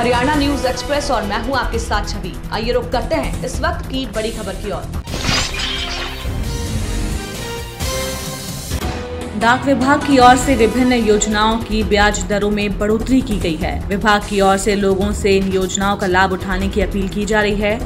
Haryana news express और मैं हूँ आपके साथ छवि। आइए रुक करते हैं इस वक्त की बड़ी खबर की ओर। डाक विभाग की ओर से विभिन्न योजनाओं की ब्याज दरों में बढ़ोतरी की गई है। विभाग की ओर से लोगों से इन योजनाओं का लाभ उठाने की अपील की जा रही है।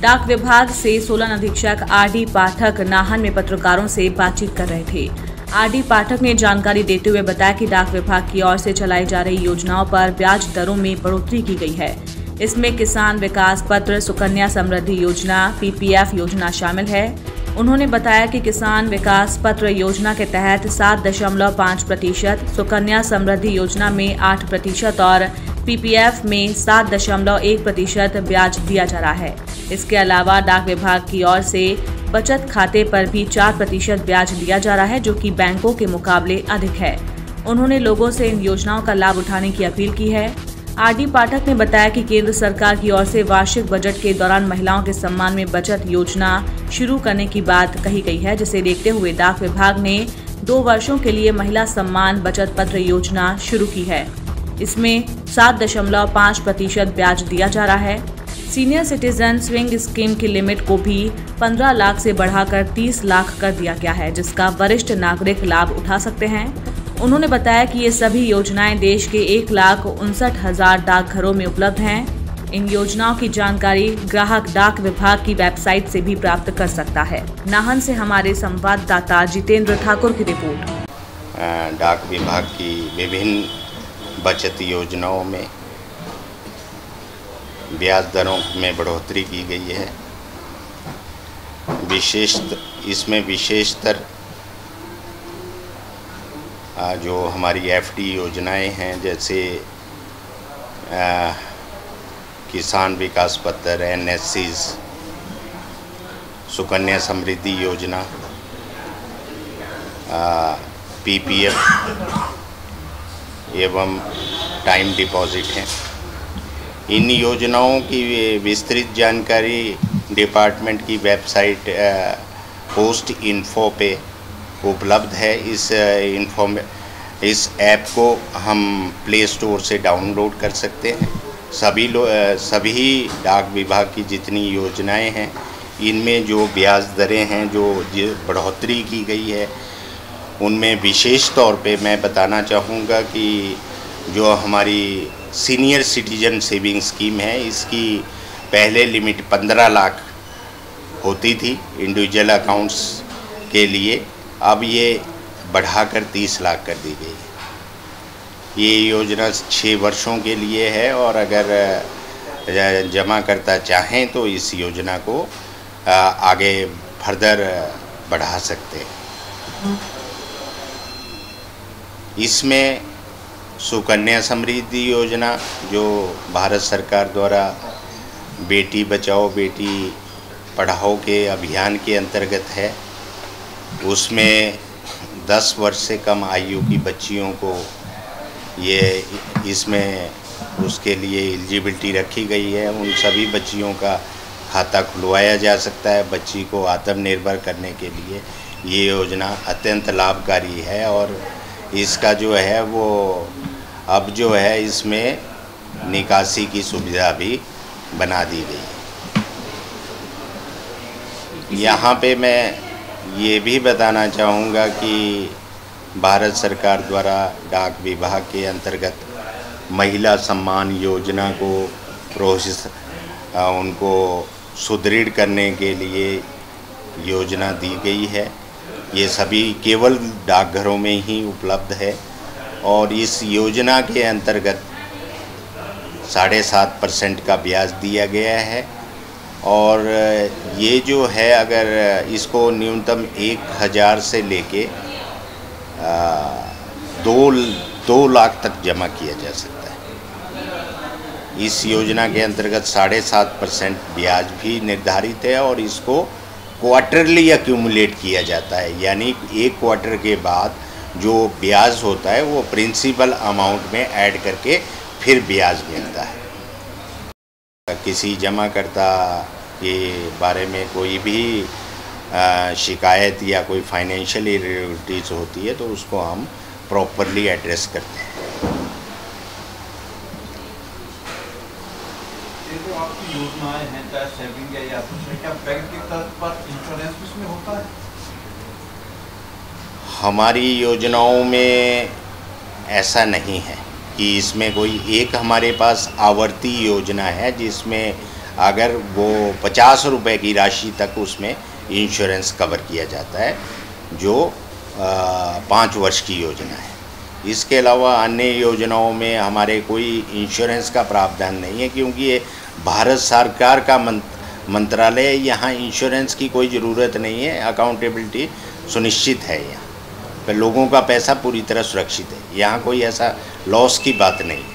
डाक विभाग से सोलन अधीक्षक आर डी पाठक नाहन में पत्रकारों से बातचीत कर रहे थे। आर डी पाठक ने जानकारी देते हुए बताया कि डाक विभाग की ओर से चलाई जा रही योजनाओं पर ब्याज दरों में बढ़ोतरी की गई है। इसमें किसान विकास पत्र, सुकन्या समृद्धि योजना, पीपीएफ योजना शामिल है। उन्होंने बताया कि किसान विकास पत्र योजना के तहत सात दशमलव पाँच प्रतिशत, सुकन्या समृद्धि योजना में आठ प्रतिशत और पीपीएफ में सात दशमलव एक प्रतिशत ब्याज दिया जा रहा है। इसके अलावा डाक विभाग की ओर से बचत खाते पर भी चार प्रतिशत ब्याज दिया जा रहा है, जो कि बैंकों के मुकाबले अधिक है। उन्होंने लोगों से इन योजनाओं का लाभ उठाने की अपील की है। आर डी पाठक ने बताया कि केंद्र सरकार की ओर से वार्षिक बजट के दौरान महिलाओं के सम्मान में बचत योजना शुरू करने की बात कही गई है, जिसे देखते हुए डाक विभाग ने दो वर्षों के लिए महिला सम्मान बचत पत्र योजना शुरू की है। इसमें सात दशमलव पाँच प्रतिशत ब्याज दिया जा रहा है। सीनियर सिटीजन स्विंग स्कीम की लिमिट को भी 15 लाख से बढ़ाकर 30 लाख कर दिया गया है, जिसका वरिष्ठ नागरिक लाभ उठा सकते हैं। उन्होंने बताया कि ये सभी योजनाएँ देश के एक लाख उनसठ हज़ार डाकघरों में उपलब्ध हैं। इन योजनाओं की जानकारी ग्राहक डाक विभाग की वेबसाइट से भी प्राप्त कर सकता है। नाहन से हमारे संवाददाता जितेंद्र ठाकुर की रिपोर्ट। डाक विभाग की विभिन्न बचत योजनाओं में ब्याज दरों में बढ़ोतरी की गई है। विशेष इसमें विशेषतर जो हमारी एफडी योजनाएँ हैं जैसे आ, किसान विकास पत्र एन सुकन्या समृद्धि योजना पीपीएफ एवं टाइम डिपॉजिट हैं। इन योजनाओं की विस्तृत जानकारी डिपार्टमेंट की वेबसाइट पोस्ट इन्फो पे उपलब्ध है। इस इन्फॉर्म इस ऐप को हम प्ले स्टोर से डाउनलोड कर सकते हैं। सभी लो सभी डाक विभाग की जितनी योजनाएँ हैं, इनमें जो ब्याज दरें हैं जो, बढ़ोतरी की गई है, उनमें विशेष तौर पे मैं बताना चाहूँगा कि जो हमारी सीनियर सिटीजन सेविंग स्कीम है। इसकी पहले लिमिट पंद्रह लाख होती थी इंडिविजुअल अकाउंट्स के लिए। अब ये बढ़ाकर तीस लाख कर दी गई ये योजना छः वर्षों के लिए है और अगर जमा करता चाहें तो इस योजना को आगे फर्दर बढ़ा सकते हैं। इसमें सुकन्या समृद्धि योजना, जो भारत सरकार द्वारा बेटी बचाओ, बेटी पढ़ाओ के अभियान के अंतर्गत है, उसमें 10 वर्ष से कम आयु की बच्चियों को ये इसमें उसके लिए एलिजिबिलिटी रखी गई है। उन सभी बच्चियों का खाता खुलवाया जा सकता है बच्ची को आत्मनिर्भर करने के लिए। ये योजना अत्यंत लाभकारी है और इसका जो है वो अब जो है इसमें निकासी की सुविधा भी बना दी गई यहाँ पे मैं ये भी बताना चाहूँगा कि भारत सरकार द्वारा डाक विभाग के अंतर्गत महिला सम्मान योजना को प्रोसेस उनको सुदृढ़ करने के लिए योजना दी गई है। ये सभी केवल डाकघरों में ही उपलब्ध है और इस योजना के अंतर्गत साढ़े सात परसेंट का ब्याज दिया गया है। और ये जो है, अगर इसको न्यूनतम एक हज़ार से लेके दो दो लाख तक जमा किया जा सकता है। इस योजना के अंतर्गत साढ़े सात परसेंट ब्याज भी निर्धारित है और इसको क्वार्टरली एक्यूमुलेट किया जाता है। यानी एक क्वार्टर के बाद जो ब्याज होता है, वो प्रिंसिपल अमाउंट में ऐड करके फिर ब्याज मिलता है। किसी जमा करता के बारे में कोई भी शिकायत या कोई फाइनेंशियल इरेगुलरिटीज़ होती है तो उसको हम प्रॉपरली एड्रेस करते हैं। योजनाएँ हैं, चाहे सेविंग है या क्या बैंक की पर इंश्योरेंस इसमें होता है? हमारी योजनाओं में ऐसा नहीं है कि इसमें कोई एक हमारे पास आवर्ती योजना है जिसमें अगर वो पचास रुपए की राशि तक उसमें इंश्योरेंस कवर किया जाता है, जो पाँच वर्ष की योजना है। इसके अलावा अन्य योजनाओं में हमारे कोई इंश्योरेंस का प्रावधान नहीं है, क्योंकि ये भारत सरकार का मंत्रालय यहाँ इंश्योरेंस की कोई ज़रूरत नहीं है। अकाउंटेबिलिटी सुनिश्चित है यहाँ। पर लोगों का पैसा पूरी तरह सुरक्षित है। यहाँ कोई ऐसा लॉस की बात नहीं है